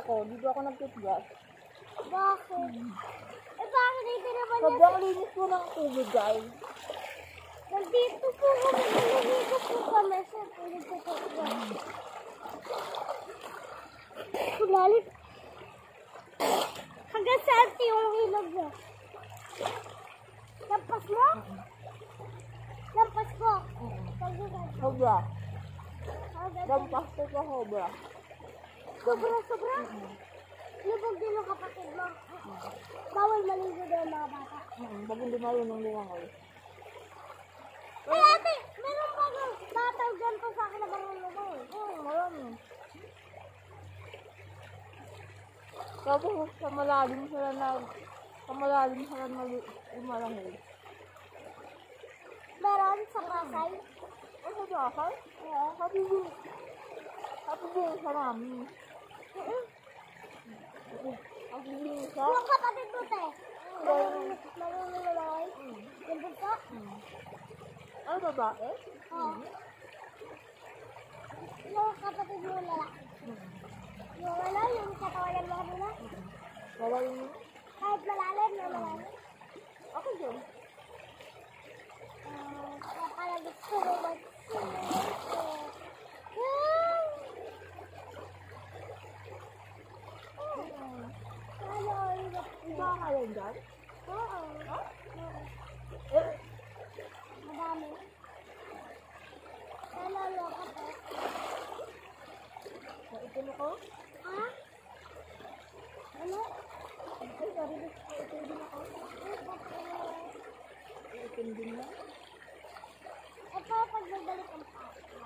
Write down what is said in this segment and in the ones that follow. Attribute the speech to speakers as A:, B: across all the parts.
A: ako, dito ako nagtutbrush.
B: Bakit? Eh, bakit hindi naman yan?
A: Sobrang linis po ng tubig, guys.
B: Nandito po kami, nandito po kami sa pinagtutupad. Kulalit. Hanggang saan yung ilog mo? Lampas mo? Lampas ko. Hanggang
A: Lampas ko sa sobra.
B: Sobra, sobra. Lubog din ang kapatid mo. Bawal maligo daw mga bata.
A: Mm, Pag hindi marunong lumangoy.
B: Ay, ate! Meron pa ng bata dyan pa sa akin na marunong mo.
A: Hmm, marami. Tapos sa malalim sila na sa malalim sila na lumalangay.
B: Meron sa Pasay.
A: Ano ba ako? Oo, sabi mo. Sabi mo sa mami. Sabi mo sa...
B: Yung kapatid mo, te. Marunong lumangoy. Yung bunso?
A: Ano babae?
B: Oo. Yung kapatid mo lalaki. Yung ano, yung katawanan mo kanina.
A: Bawal mo?
B: Kahit malalim na malalim.
A: Ako dyan.
B: Ah, kaya pala gusto mo mag-swimming. Wow! Ano ang hirap mo?
A: Saan ka yan dyan?
B: Oo.
A: Eh,
B: Madami. Nalalo ka pa.
A: Naitin ako?
B: Ha? Ano?
A: Ay, sorry. Naitin din ako. Naitin din na.
B: Ito pag nagbalik ang pasta.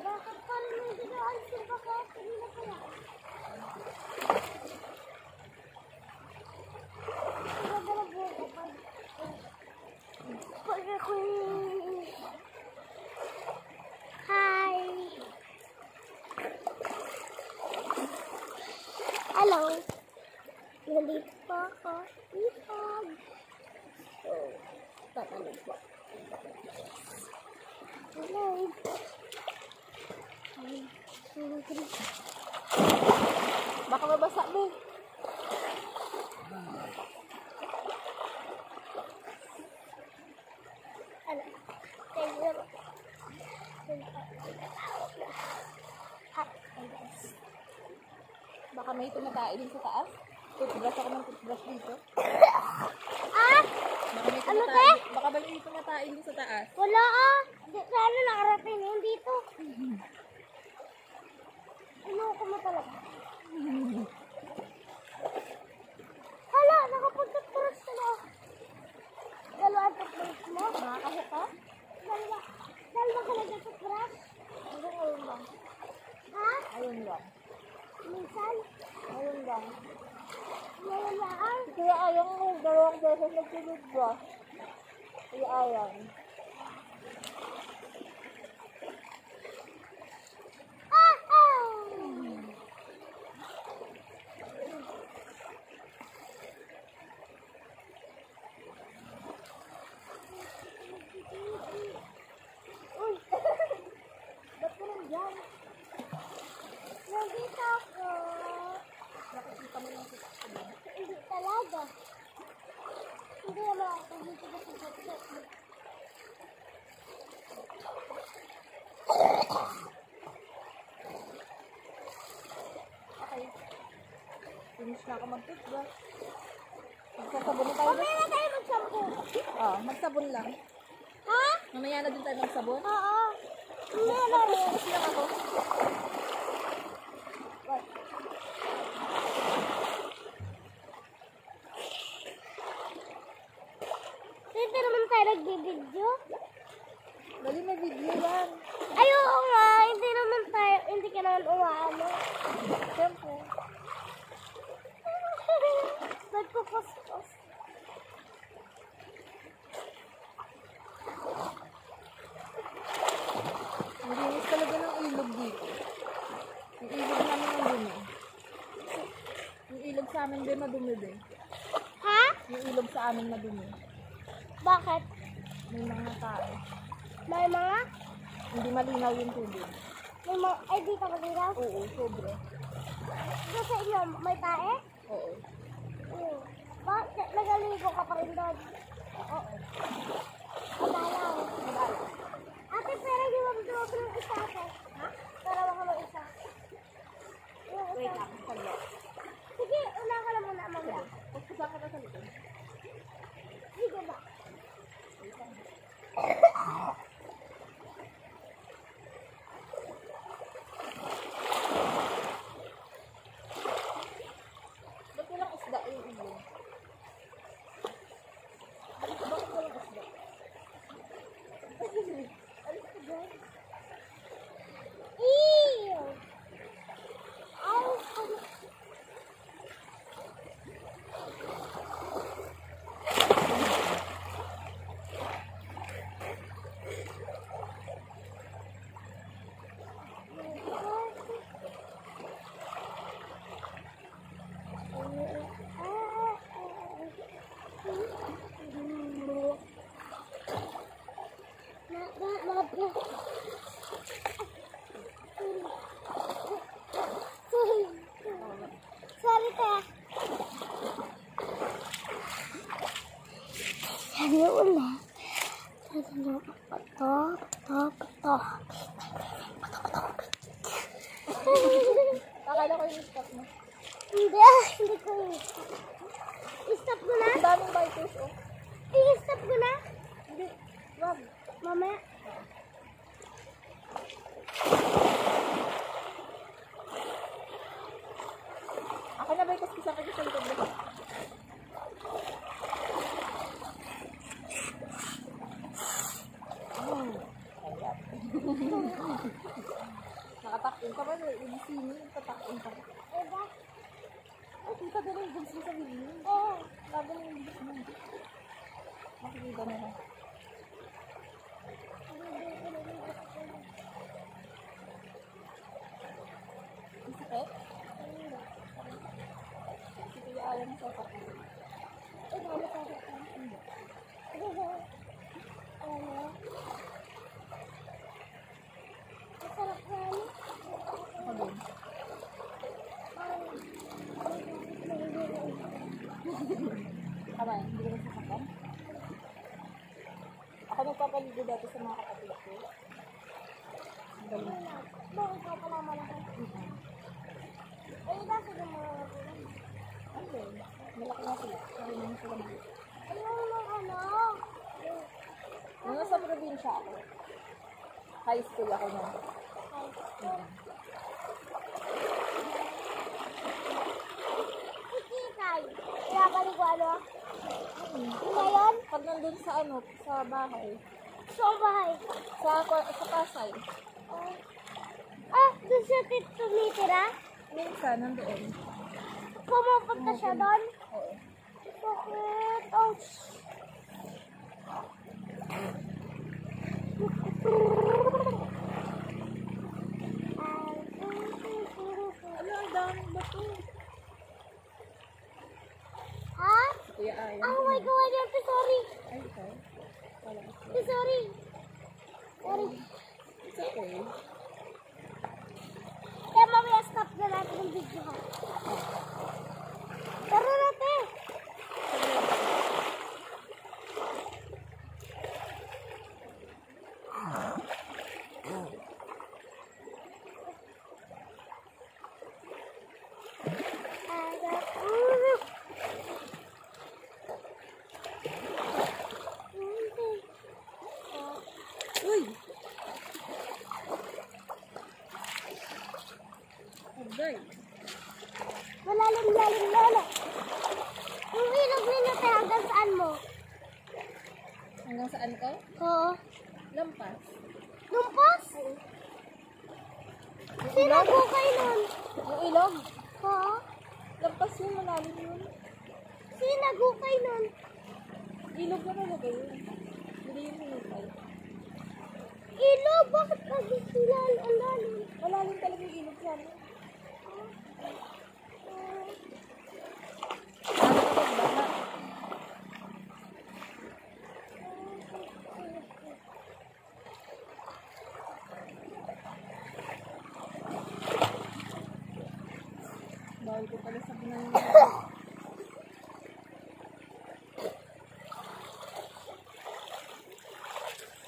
B: Bakit parang hindi na alisin pa ko? Hindi na kaya. Ang ganda ng buhok ko pag... Pag ako... Hi! Hello! Nandito po ako. Ipag! So, tatalig po. Hello!
A: Baka mabasa mo.
B: Ano?
A: Baka may tumatay din sa taas. Toothbrush ako ng toothbrush dito.
B: Ah! Ano,
A: tumatay. Baka may tumatay din sa taas.
B: Wala ah! Sana nakarating yun dito. Ano ko mo talaga? Hala, nakapagtutbrush ka na. Dalawa ang toothbrush mo?
A: Nakakahit ka?
B: Dalawa. Dalawa ka nagtutbrush?
A: Hindi ko ayun lang.
B: Ha?
A: Ayun lang.
B: Minsan?
A: Ayun lang. Kaya ayaw mo dalawang beses nagtutbrush. Kaya ayaw.
B: Ah! Ah! Uy!
A: Ba't ka nandyan?
B: Nandito ako.
A: Nakikita mo yung kita ko ba?
B: Hindi talaga. Hindi naman ako dito kasi dito.
A: Okay. Finish na ako mag-toothbrush. Magsasabon na tayo.
B: Mamaya na tayo mag-shampoo.
A: Ah, magsabon lang.
B: Ha?
A: Mamaya na din tayo magsabon.
B: Oo. Mamaya na rin.
A: Tapos lang ako.
B: Dito naman tayo nagbibideo.
A: Dali na video yan.
B: Ay, oo nga. Hindi naman tayo, hindi ka naman umaano.
A: Siyempre.
B: Nagpupuspos.
A: Ang linis talaga ng ilog dito. Yung ilog namin ang dumi. Yung ilog sa amin din madumi din.
B: Ha?
A: Yung ilog sa amin madumi.
B: Bakit?
A: May mga tao.
B: May mga?
A: Hindi malinaw yung tubig.
B: May mga, ay, di ka malinaw?
A: Oo, sobra.
B: Doon sa inyo, may tae?
A: Oo.
B: Bakit nagaligo ka pa rin doon?
A: Oo.
B: Madalaw. Ate, pero yung magdawag ng isa ate. Ha? Dalawa ka ng isa. Yung
A: Wait lang, saglit.
B: Sige, una ka na muna, mamaya.
A: Ko ka na sa likod.
B: Sige ba?
A: Ba't walang isda yung ilong? Bakit walang isda?
B: Alis ka dyan. Ew! Alis ka dyan. Na, na, na, na. Sorry. Sorry, te. Sabi ulit. Sabi na, pato, pato, pato.
A: Akala ko yung stop mo.
B: Hindi, ah, hindi ko yun. I-stop ko na?
A: Ang daming biters, oh.
B: I-stop ko na?
A: Hindi. Wag.
B: Mamaya.
A: Ako na biters kasi ako sa likod mo. Nakatak-in ka ba? Yung sini, nakatak-in ka ba?
B: Eh, ba?
A: Ay, kita ba na yung gusto sa video?
B: Oo.
A: Laban yung gusto mo. Makikita na lang. Ang sakit? Sige, ayaw mo sa.
B: Eh. Ano? Masarap na ano?
A: Ako din. Tama, hindi ko nasasaktan. Ako nagpapaligo dati sa mga kapatid ko. Ang galing.
B: Bakit ka pala malaki? Eh, bakit yung mga?
A: Ang galing. Malaki na sila. Sabi naman sila maliit.
B: Ayun lang ano?
A: Nung nasa probinsya ako, high school ako na.
B: Ikikay. Pinapaligo ano?
A: Pag nandun sa ano, sa bahay,
B: Sa bahay.
A: sa, sa Pasay,
B: Oh. Ah, doon siya tumitira?
A: minsan nandoon.
B: Pumupunta siya doon?
A: Oo.
B: Bakit? Oh,
A: Ano, ang daming bato.
B: Ha?
A: Kuya
B: I'm so sorry.
A: Ay, ikaw. Wala ka.
B: So sorry. Sorry.
A: It's okay.
B: Kaya mamaya stop na natin yung video ha.
A: Agay.
B: Malalim-lalim lolo. Yung ilog nila tayo hanggang saan mo?
A: Hanggang saan ko?
B: Oo.
A: Lampas.
B: Lumpas? Sinagukay nun.
A: Yung ilog?
B: Oo.
A: Lampas yun, malalim yun.
B: Sinagukay nun.
A: Ilog na talaga yun. Hindi yun hinukay.
B: Ilog? Bakit kasi sila ang lalim?
A: Malalim talaga yung ilog sa amin.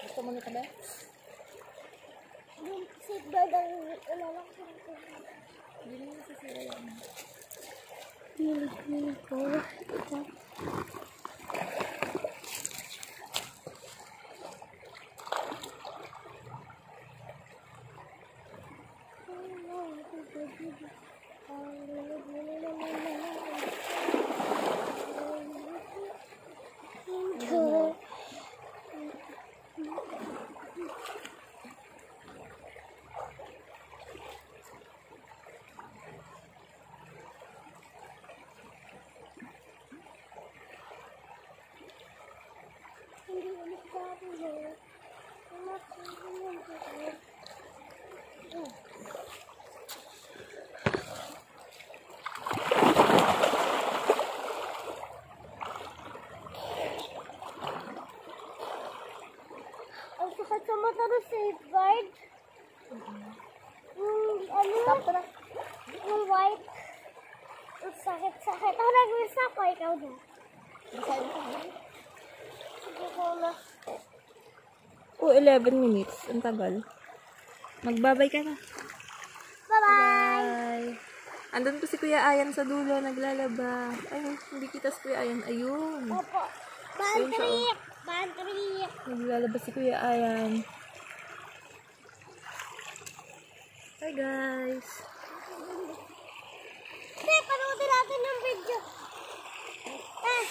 A: Gusto mo na
B: tabi? Si Dadang ilalak ko ng tabi.
A: Hindi mo nasisira yan.
B: Hindi ko. Ito. Sa ng safeguard. Yung ano?
A: Stop na.
B: Yung white. Ang sakit-sakit. Ako nag-isa ko, ikaw.
A: Design ko.
B: Sige ko na.
A: Oh, 11 minutes. Ang tagal. Magbabay ka na.
B: Bye-bye!
A: Bye. Andun po si Kuya Ayan sa dulo, naglalaba. Ay, hindi kita si Kuya Ayan. Ayun.
B: Opo. Bad Pantry.
A: Naglalabas si Kuya Ayan. Hi guys.
B: Pre, panoodin natin ng video. Eh.